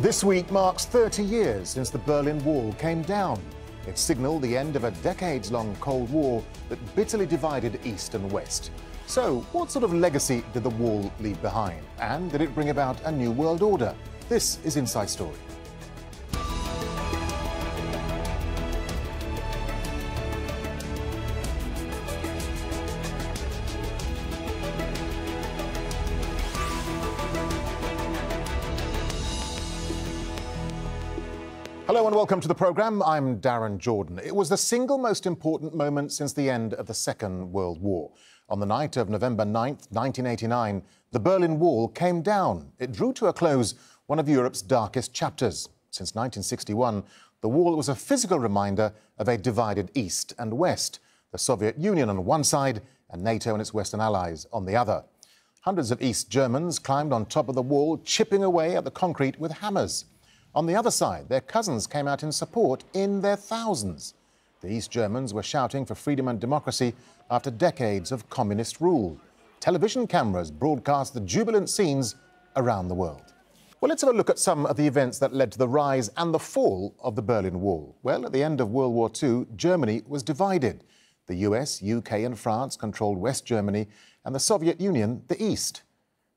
This week marks 30 years since the Berlin Wall came down. It signalled the end of a decades long Cold War that bitterly divided East and West. So, what sort of legacy did the wall leave behind? And did it bring about a new world order? This is Inside Story. Welcome to the programme. I'm Darren Jordon. It was the single most important moment since the end of the Second World War. On the night of November 9th, 1989, the Berlin Wall came down. It drew to a close one of Europe's darkest chapters. Since 1961, the wall was a physical reminder of a divided East and West, the Soviet Union on one side and NATO and its Western allies on the other. Hundreds of East Germans climbed on top of the wall, chipping away at the concrete with hammers. On the other side, their cousins came out in support in their thousands. The East Germans were shouting for freedom and democracy after decades of communist rule. Television cameras broadcast the jubilant scenes around the world. Well, let's have a look at some of the events that led to the rise and the fall of the Berlin Wall. Well, at the end of World War II, Germany was divided. The US, UK, and France controlled West Germany, and the Soviet Union the East.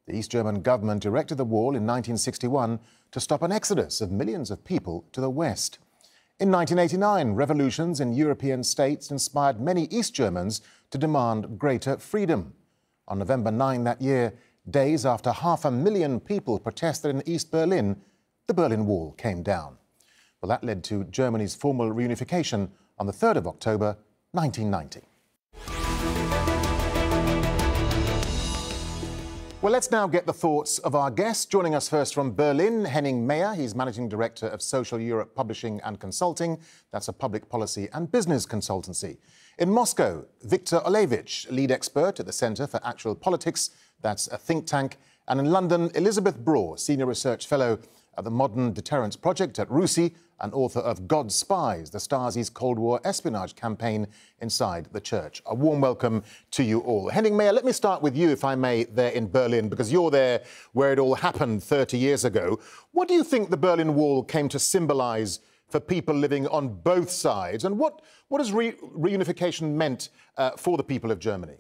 The East German government erected the wall in 1961 to stop an exodus of millions of people to the west. In 1989, revolutions in European states inspired many East Germans to demand greater freedom. On November 9 that year, days after half a million people protested in East Berlin, the Berlin Wall came down. Well, that led to Germany's formal reunification on the 3rd of October, 1990. Well, let's now get the thoughts of our guests. Joining us first from Berlin, Henning Meyer. He's Managing Director of Social Europe Publishing and Consulting. That's a public policy and business consultancy. In Moscow, Viktor Olevich, lead expert at the Centre for Actual Politics. That's a think tank. And in London, Elisabeth Braw, Senior Research Fellow at the Modern Deterrence Project at RUSI and author of God's Spies, the Stasi's Cold War espionage campaign inside the church. A warm welcome to you all. Henning Meyer, let me start with you, if I may, there in Berlin, because you're there where it all happened 30 years ago. What do you think the Berlin Wall came to symbolize for people living on both sides? And what, what has re- reunification meant uh, for the people of Germany?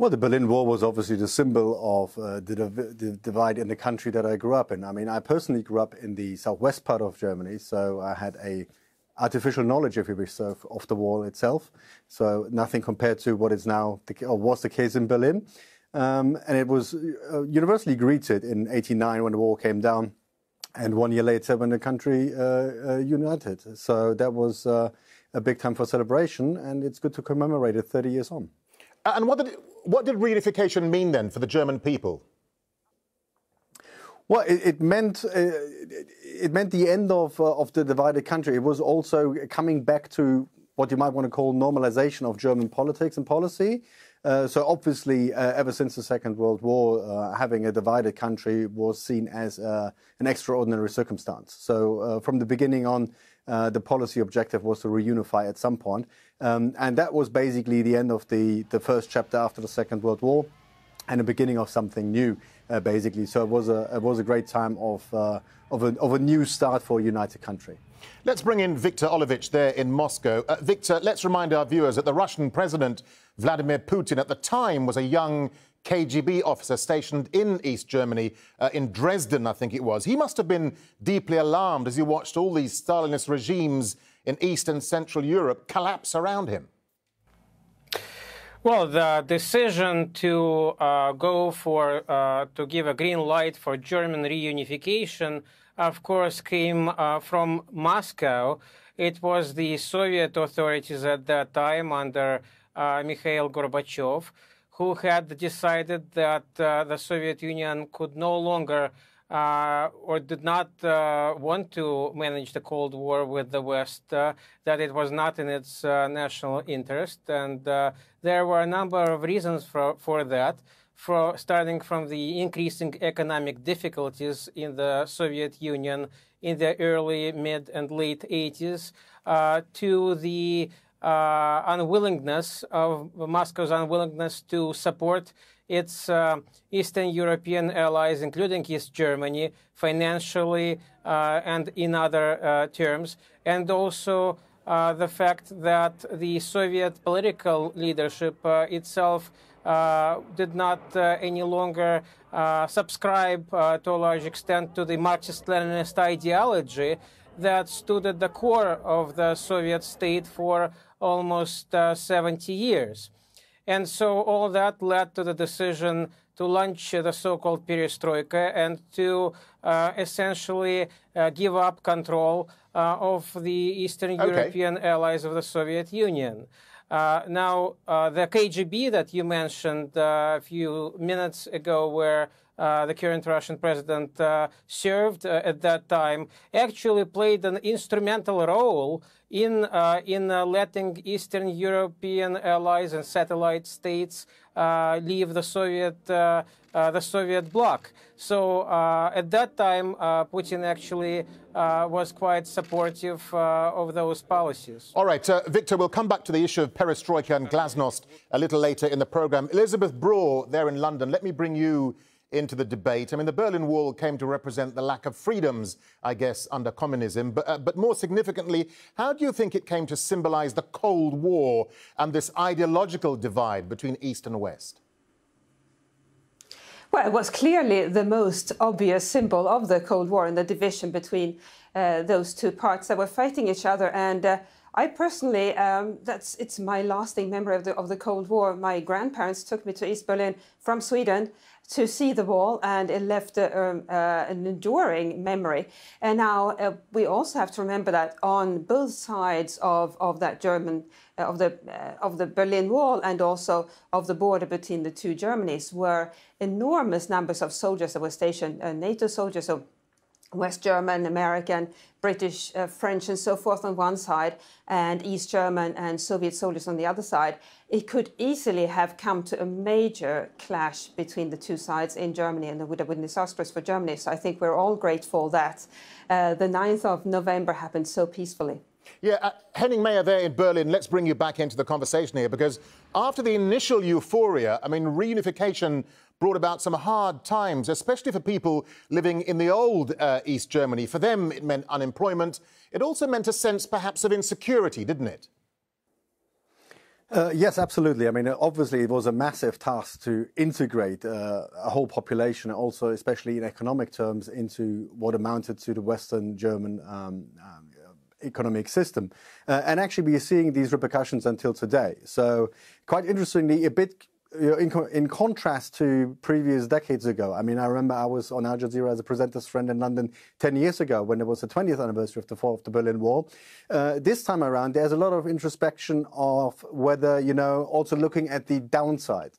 Well, the Berlin Wall was obviously the symbol of uh, the, the, divide in the country that I grew up in. I mean, I personally grew up in the southwest part of Germany, so I had a artificial knowledge, if you wish, of, of the wall itself. So nothing compared to what is now the, or was the case in Berlin. Um, and it was uh, universally greeted in '89 when the wall came down, and one year later when the country uh, uh united. So that was uh, a big time for celebration, and it's good to commemorate it 30 years on. And what did, what did reunification mean then for the German people? Well, it, it meant uh, it meant the end of uh, of the divided country. It was also coming back to what you might want to call normalization of German politics and policy. Uh, so obviously, uh, ever since the Second World War, uh, having a divided country was seen as uh, an extraordinary circumstance. So from the beginning on, the policy objective was to reunify at some point. Um, and that was basically the end of the, the first chapter after the Second World War and the beginning of something new, uh, basically. So it was a, it was a great time of, uh, of, a, of a new start for a united country. Let's bring in Viktor Olevich there in Moscow. Uh, Viktor, let's remind our viewers that the Russian President Vladimir Putin at the time was a young KGB officer stationed in East Germany, uh, in Dresden, I think it was. He must have been deeply alarmed as he watched all these Stalinist regimes in East and Central Europe collapse around him? Well, the decision to uh, go for uh, to give a green light for German reunification, of course, came uh, from Moscow. It was the Soviet authorities at that time under uh, Mikhail Gorbachev who had decided that uh, the Soviet Union could no longer uh, or did not uh, want to manage the Cold War with the West, uh, that it was not in its uh, national interest. And uh, there were a number of reasons for, for that, for, starting from the increasing economic difficulties in the Soviet Union in the early, mid, and late 80s uh, to the unwillingness of Moscow's unwillingness to support its uh, Eastern European allies, including East Germany, financially uh, and in other uh, terms, and also uh, the fact that the Soviet political leadership uh, itself uh, did not any longer subscribe to a large extent to the Marxist-Leninist ideology that stood at the core of the Soviet state for almost 70 years. And so all that led to the decision to launch the so-called perestroika and to uh, essentially uh, give up control uh, of the Eastern okay. European allies of the Soviet Union. Uh, now, uh, the KGB that you mentioned uh, a few minutes ago, where uh, the current Russian president uh, served uh, at that time, actually played an instrumental role in uh, in uh, letting Eastern European allies and satellite states uh, leave the Soviet the Soviet bloc. So at that time, Putin actually was quite supportive of those policies. All right, Viktor, we'll come back to the issue of perestroika and glasnost a little later in the program. Elisabeth Braw, there in London, let me bring you into the debate. I mean, the Berlin Wall came to represent the lack of freedoms, I guess, under communism. But, uh, but more significantly, how do you think it came to symbolize the Cold War and this ideological divide between East and West? Well, it was clearly the most obvious symbol of the Cold War and the division between uh, those two parts that were fighting each other. And uh, I personally, um, that's it's my lasting memory of the of the Cold War. My grandparents took me to East Berlin from Sweden, to see the wall, and it left um, uh, an enduring memory. And now uh, we also have to remember that on both sides of, of that German uh, of the uh, of the Berlin Wall and also of the border between the two Germanys were enormous numbers of soldiers that were stationed, uh, NATO soldiers. So West German, American, British, uh, French, and so forth on one side, and East German and Soviet soldiers on the other side, it could easily have come to a major clash between the two sides in Germany, and it would have been disastrous for Germany. So I think we're all grateful that uh, the 9th of November happened so peacefully. Yeah, uh, Henning Meyer there in Berlin, let's bring you back into the conversation here because after the initial euphoria, I mean, reunification brought about some hard times, especially for people living in the old uh, East Germany. For them, it meant unemployment. It also meant a sense, perhaps, of insecurity, didn't it? Uh, yes, absolutely. I mean, obviously, it was a massive task to integrate uh, a whole population, also, especially in economic terms, into what amounted to the Western German um, um, economic system. Uh, and actually, we are seeing these repercussions until today. So, quite interestingly, a bit you know, in, in, contrast to previous decades ago, I mean, I remember I was on Al Jazeera as a presenter's friend in London 10 years ago when there was the 20th anniversary of the fall of the Berlin Wall. Uh, this time around, there's a lot of introspection of whether, you know, also looking at the downside.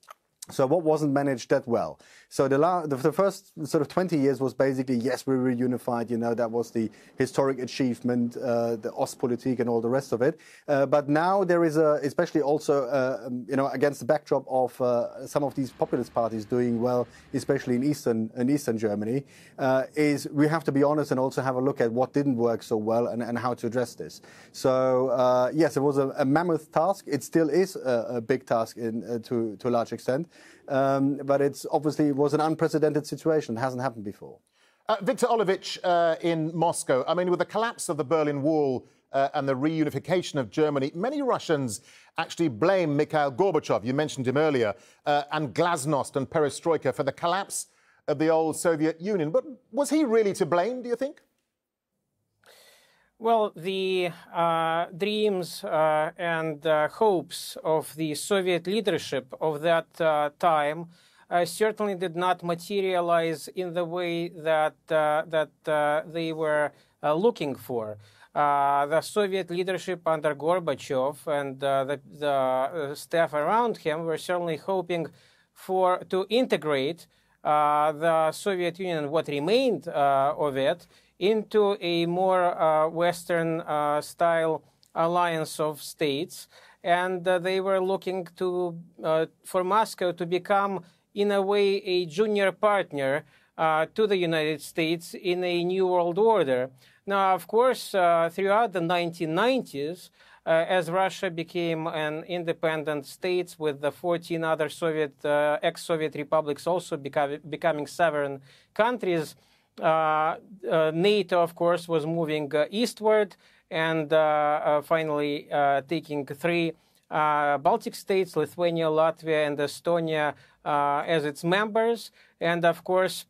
So what wasn't managed that well? So the, la- the, the, first sort of 20 years was basically, yes, we were unified, you know, that was the historic achievement, uh, the Ostpolitik and all the rest of it. Uh, but now there is a, especially also, uh, um, you know, against the backdrop of uh, some of these populist parties doing well, especially in Eastern, in Eastern Germany, uh, is we have to be honest and also have a look at what didn't work so well and, and how to address this. So, uh, yes, it was a, a, mammoth task. It still is a, a big task in, to, to a large extent. Um, but it's obviously was an unprecedented situation. It hasn't happened before. Uh, Viktor Olevich uh, in Moscow. I mean, with the collapse of the Berlin Wall uh, and the reunification of Germany, many Russians actually blame Mikhail Gorbachev, you mentioned him earlier, uh, and glasnost and perestroika for the collapse of the old Soviet Union. But was he really to blame, do you think? Well, the uh, dreams uh, and uh, hopes of the Soviet leadership of that uh, time uh, certainly did not materialize in the way that uh, that they were looking for. the Soviet leadership under Gorbachev and the, the staff around him were certainly hoping for to integrate the Soviet Union, what remained of it, into a more uh, Western uh, style alliance of states. And uh, they were looking to for Moscow to become, in a way, a junior partner to the United States in a new world order. Now, of course, throughout the 1990s, uh, as Russia became an independent state with the 14 other Soviet uh, ex-Soviet republics also becoming, becoming sovereign countries, uh, Uh, uh, NATO, of course, was moving uh, eastward and finally taking three Baltic states, Lithuania, Latvia, and Estonia, as its members. And of course,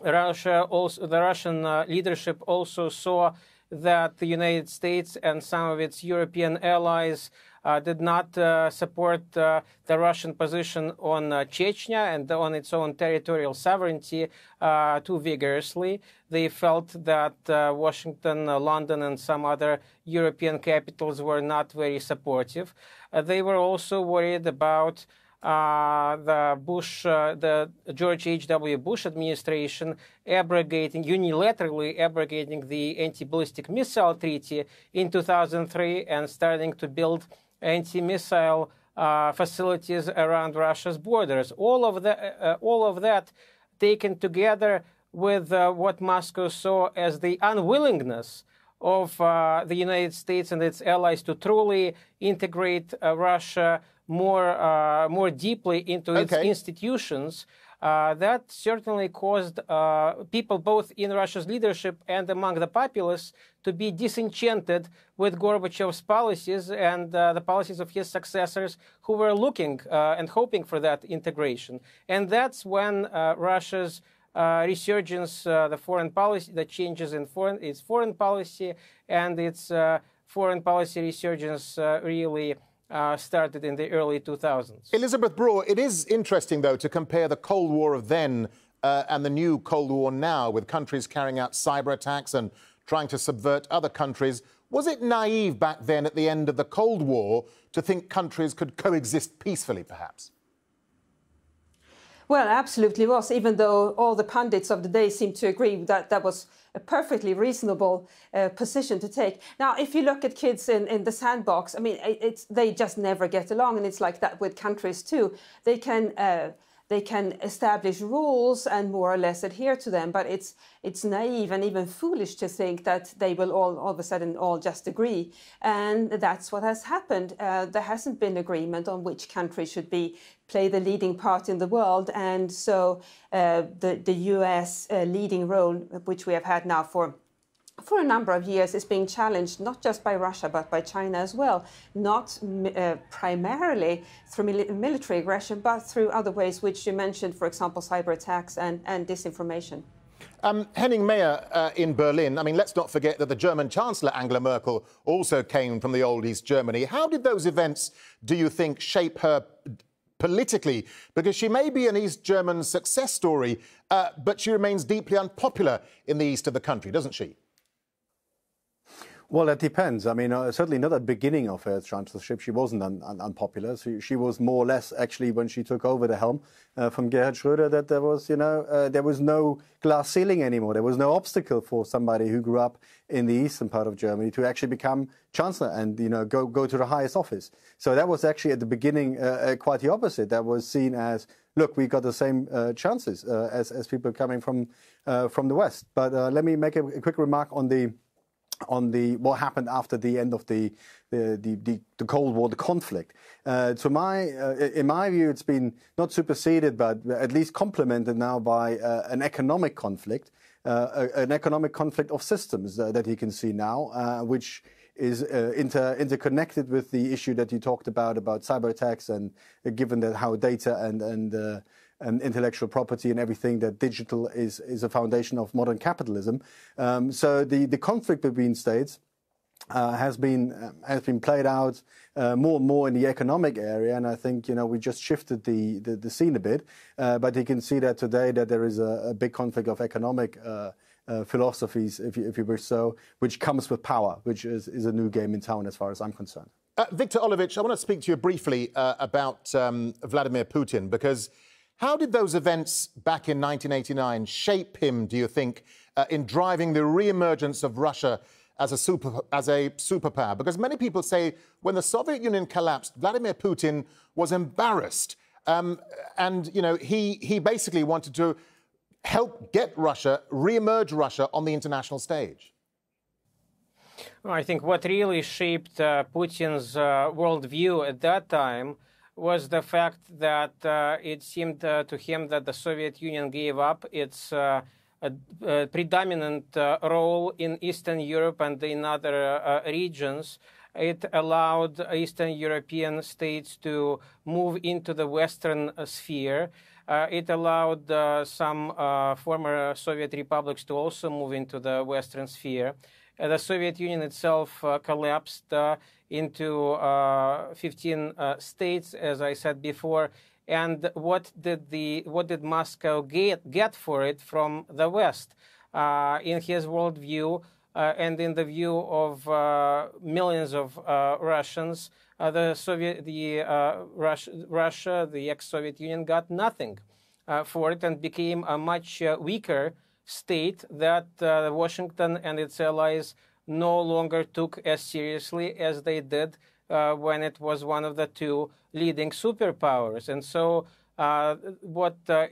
Russia also the Russian uh, leadership also saw that the United States and some of its European allies uh, did not uh, support uh, the Russian position on uh, Chechnya and on its own territorial sovereignty uh, too vigorously. They felt that uh, Washington, London, and some other European capitals were not very supportive. they were also worried about uh, the Bush, uh, the George H.W. Bush administration abrogating, unilaterally abrogating the anti-ballistic missile treaty in 2003 and starting to build anti-missile uh, facilities around Russia's borders. All of that, uh, all of that taken together with uh, what Moscow saw as the unwillingness of uh, the United States and its allies to truly integrate Russia more uh, more deeply into its institutions. Uh, that certainly caused uh, people both in Russia's leadership and among the populace to be disenchanted with Gorbachev's policies and uh, the policies of his successors who were looking uh, and hoping for that integration. And that's when uh, Russia's resurgence, the foreign policy, the changes in foreign, its foreign policy and its foreign policy resurgence really uh, started in the early 2000s. Elisabeth Braw, it is interesting, though, to compare the Cold War of then uh, and the new Cold War now, with countries carrying out cyber attacks and trying to subvert other countries. Was it naive back then at the end of the Cold War to think countries could coexist peacefully, perhaps? Well, absolutely was, even though all the pundits of the day seemed to agree that that was a perfectly reasonable uh, position to take. Now, if you look at kids in, in the sandbox, I mean, it, it's, they just never get along, and it's like that with countries too. They can uh, they can establish rules and more or less adhere to them, but it's it's naive and even foolish to think that they will all all of a sudden all just agree. And that's what has happened. Uh, there hasn't been agreement on which country should be play the leading part in the world, and so uh, the the U.S. Uh, leading role, which we have had now for for a number of years is being challenged not just by Russia but by China as well, not uh, primarily through mil military aggression but through other ways which you mentioned, for example, cyber attacks and, and disinformation. Um, Henning Meyer uh, in Berlin, I mean, let's not forget that the German Chancellor Angela Merkel also came from the old East Germany. How did those events, do you think, shape her politically? Because she may be an East German success story, uh, but she remains deeply unpopular in the east of the country, doesn't she? Well, it depends. I mean, uh, certainly not at the beginning of her chancellorship. She wasn't un un unpopular. So she was more or less actually when she took over the helm uh, from Gerhard Schröder that there was, you know, uh, there was no glass ceiling anymore. There was no obstacle for somebody who grew up in the eastern part of Germany to actually become chancellor and, you know, go go to the highest office. So that was actually at the beginning uh, uh, quite the opposite. That was seen as, look, we got the same uh, chances as as people coming from from the west. But let me make a, a quick remark on the on the what happened after the end of the the, the, the Cold War, the conflict. Uh, to my, uh, in my view, it's been not superseded, but at least complemented now by uh, an economic conflict, uh, an economic conflict of systems uh, that you can see now, uh, which is inter, interconnected with the issue that you talked about about cyber attacks, and given that how data and and and intellectual property and everything that digital is is a foundation of modern capitalism. Um, so the the conflict between states. Uh, has been uh, has been played out uh, more and more in the economic area, and I think you know we just shifted the the, the scene a bit. Uh, but you can see that today that there is a, a big conflict of economic uh, uh, philosophies, if you, if you wish so, which comes with power, which is, is a new game in town as far as I'm concerned. Viktor Olevich, I want to speak to you briefly about um, Vladimir Putin because how did those events back in 1989 shape him, do you think, uh, in driving the re-emergence of Russia as a, super, as a superpower? Because many people say when the Soviet Union collapsed, Vladimir Putin was embarrassed. Um, and, you know, he, he basically wanted to help get Russia, re-emerge Russia on the international stage. I think what really shaped uh, Putin's uh, worldview at that time was the fact that uh, it seemed uh, to him that the Soviet Union gave up its uh, predominant uh, role in Eastern Europe and in other uh, uh, regions. It allowed Eastern European states to move into the Western uh, sphere. it allowed some former Soviet republics to also move into the Western sphere. the Soviet Union itself collapsed into uh, 15 uh, states, as I said before. And what did the what did Moscow get get for it from the West? Uh, in his worldview uh, and in the view of uh, millions of uh, Russians, the Soviet, the Russia, Russia, the ex-Soviet Union, got nothing for it and became a much weaker state that Washington and its allies no longer took as seriously as they did uh, when it was one of the two leading superpowers. And so, uh, what uh,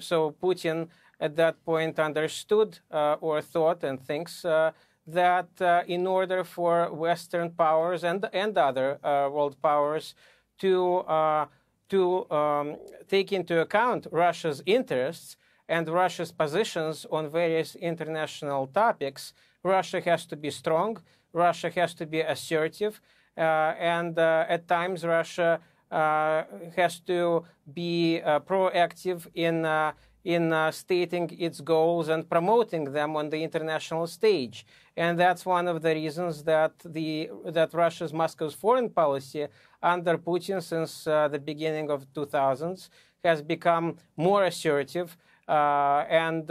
so Putin at that point understood uh, or thought and thinks uh, that in order for Western powers and and other world powers to to um, take into account Russia's interests and Russia's positions on various international topics, Russia has to be strong, Russia has to be assertive, uh, and uh, at times Russia uh, has to be proactive in in uh, stating its goals and promoting them on the international stage. And that's one of the reasons that the that Russia's Moscow's foreign policy under Putin since uh, the beginning of 2000s has become more assertive uh, and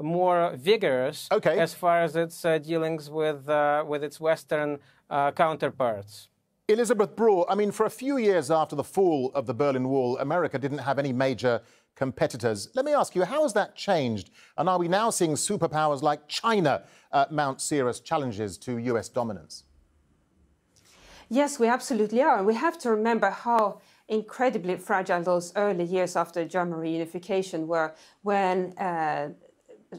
more vigorous okay. as far as its uh, dealings with, uh, with its Western uh, counterparts. Elisabeth Braw, I mean, for a few years after the fall of the Berlin Wall, America didn't have any major competitors. Let me ask you, how has that changed? And are we now seeing superpowers like China uh, mount serious challenges to US dominance? Yes, we absolutely are. And we have to remember how incredibly fragile those early years after German reunification were when uh,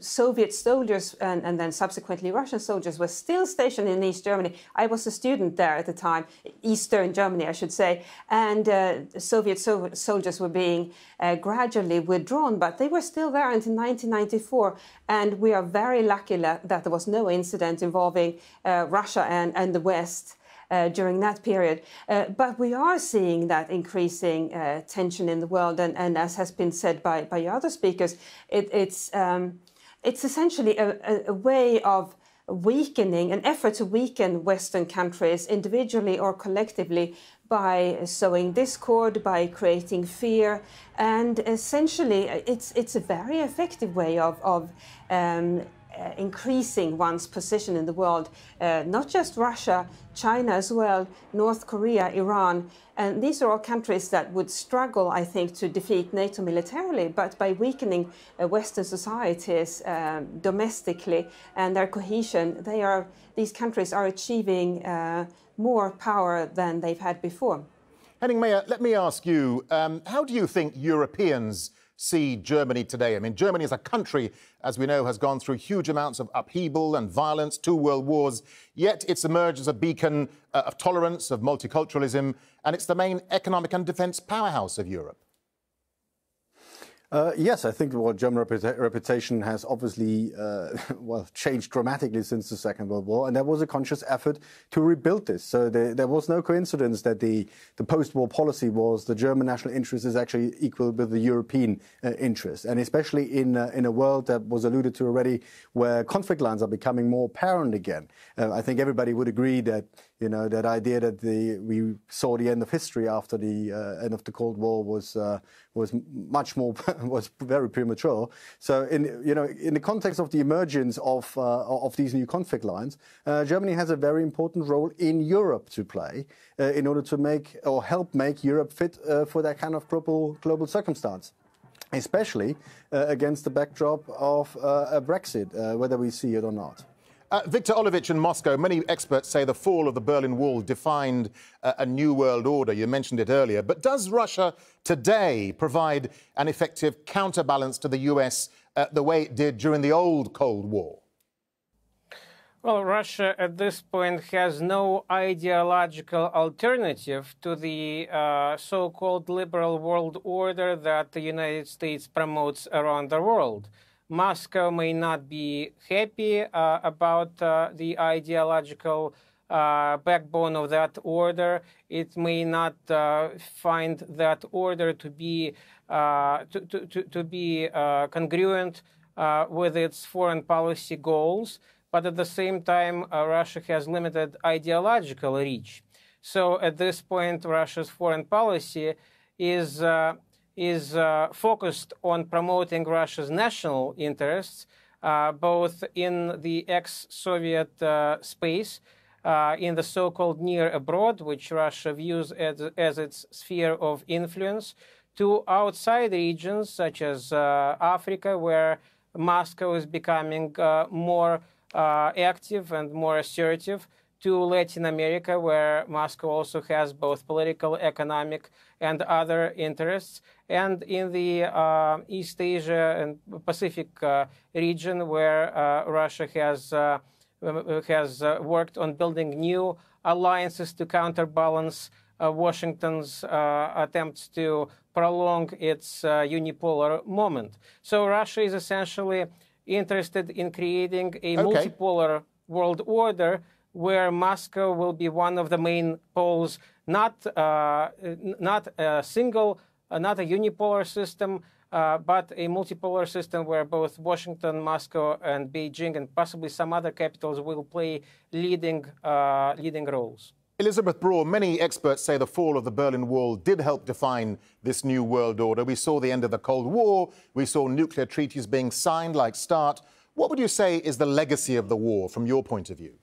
Soviet soldiers and, and, then subsequently Russian soldiers were still stationed in East Germany. I was a student there at the time, Eastern Germany, I should say, and uh, Soviet so soldiers were being uh, gradually withdrawn, but they were still there until 1994. And we are very lucky that there was no incident involving uh, Russia and, and the West. Uh, during that period. Uh, but we are seeing that increasing uh, tension in the world, and, and, as has been said by, by other speakers, it, it's um, it's essentially a, a, a way of weakening, an effort to weaken Western countries individually or collectively by sowing discord, by creating fear, and essentially it's it's a very effective way of of um, uh, increasing one's position in the world, uh, not just Russia, China as well, North Korea, Iran. And these are all countries that would struggle, I think, to defeat NATO militarily, but by weakening uh, Western societies um, domestically and their cohesion, they are, these countries are achieving uh, more power than they've had before. Henning Meyer, let me ask you um, how do you think Europeans see Germany today? I mean, Germany as a country, as we know, has gone through huge amounts of upheaval and violence, two world wars, yet it's emerged as a beacon uh, of tolerance, of multiculturalism, and it's the main economic and defence powerhouse of Europe. Uh, yes, I think well, German reputa reputation has obviously uh, well changed dramatically since the Second World War, and there was a conscious effort to rebuild this. So there, there was no coincidence that the, the post-war policy was the German national interest is actually equal with the European uh, interest, and especially in uh, in a world that was alluded to already, where conflict lines are becoming more apparent again. Uh, I think everybody would agree that you know that idea that the we saw the end of history after the uh, end of the Cold War was uh, was much more was very premature. So in you know in the context of the emergence of uh, of these new conflict lines, uh, Germany has a very important role in Europe to play uh, in order to make or help make Europe fit uh, for that kind of global global circumstance especially against the backdrop of a Brexit, whether we see it or not. Uh, Viktor Olevich in Moscow, many experts say the fall of the Berlin Wall defined uh, a new world order. You mentioned it earlier. But does Russia today provide an effective counterbalance to the US uh, the way it did during the old Cold War? Well, Russia at this point has no ideological alternative to the uh, so called liberal world order that the United States promotes around the world. Moscow may not be happy uh, about uh, the ideological uh, backbone of that order. It may not uh, find that order to be uh, to, to, to, be congruent with its foreign policy goals but at the same time, uh, Russia has limited ideological reach. So at this point, Russia's foreign policy is uh, is uh, focused on promoting Russia's national interests, uh, both in the ex-Soviet uh, space, uh, in the so-called near abroad, which Russia views as, as its sphere of influence, to outside regions such as Africa, where Moscow is becoming more uh, active and more assertive to Latin America, where Moscow also has both political, economic, and other interests, and in the uh, East Asia and Pacific uh, region, where uh, Russia has uh, has uh, worked on building new alliances to counterbalance Washington's attempts to prolong its unipolar moment. So Russia is essentially interested in creating a okay. multipolar world order where Moscow will be one of the main poles, not uh, not a single, uh, not a unipolar system, uh, but a multipolar system where both Washington, Moscow, and Beijing, and possibly some other capitals will play leading uh, leading roles. Elisabeth Braw, many experts say the fall of the Berlin Wall did help define this new world order. We saw the end of the Cold War. We saw nuclear treaties being signed like START. What would you say is the legacy of the war from your point of view?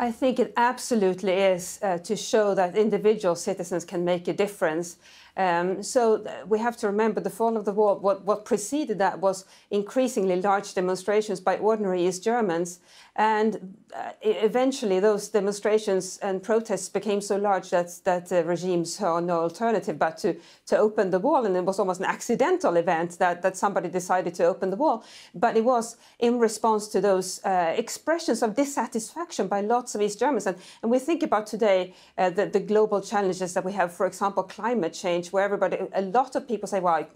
I think it absolutely is uh, to show that individual citizens can make a difference um, so we have to remember the fall of the wall. What, what preceded that was increasingly large demonstrations by ordinary East Germans. And uh, eventually, those demonstrations and protests became so large that, that the regime saw no alternative but to, to open the wall. And it was almost an accidental event that, that somebody decided to open the wall. But it was in response to those uh, expressions of dissatisfaction by lots of East Germans. And, and we think about today uh, the, the global challenges that we have, for example, climate change change where everybody, a lot of people say, well, I,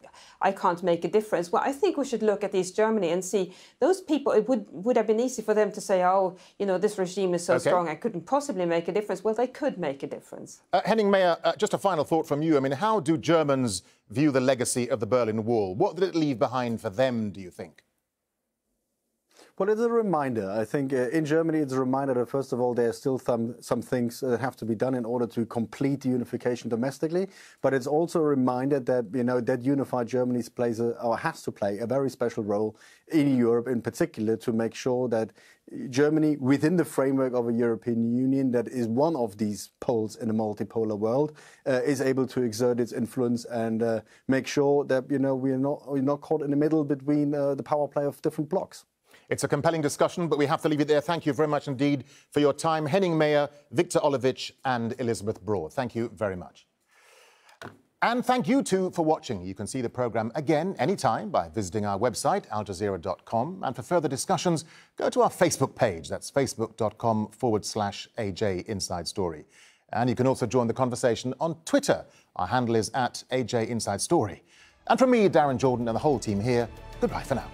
I can't make a difference. Well, I think we should look at East Germany and see those people, it would, would have been easy for them to say, oh, you know, this regime is so okay. strong, I couldn't possibly make a difference. Well, they could make a difference. Uh, Henning Meyer, uh, just a final thought from you. I mean, how do Germans view the legacy of the Berlin Wall? What did it leave behind for them, do you think? Well, it's a reminder. I think uh, in Germany, it's a reminder that first of all, there are still some some things that have to be done in order to complete the unification domestically. But it's also a reminder that you know that unified Germany plays a, or has to play a very special role in Europe, in particular, to make sure that Germany, within the framework of a European Union that is one of these poles in a multipolar world, uh, is able to exert its influence and uh, make sure that you know we're not we're not caught in the middle between uh, the power play of different blocks. It's a compelling discussion, but we have to leave it there. Thank you very much indeed for your time. Henning Meyer, Viktor Olevich, and Elisabeth Braw. Thank you very much. And thank you too for watching. You can see the programme again anytime by visiting our website, aljazeera.com. And for further discussions, go to our Facebook page. That's facebook.com forward slash AJ Inside Story. And you can also join the conversation on Twitter. Our handle is at AJ Inside Story. And from me, Darren Jordon, and the whole team here, goodbye for now.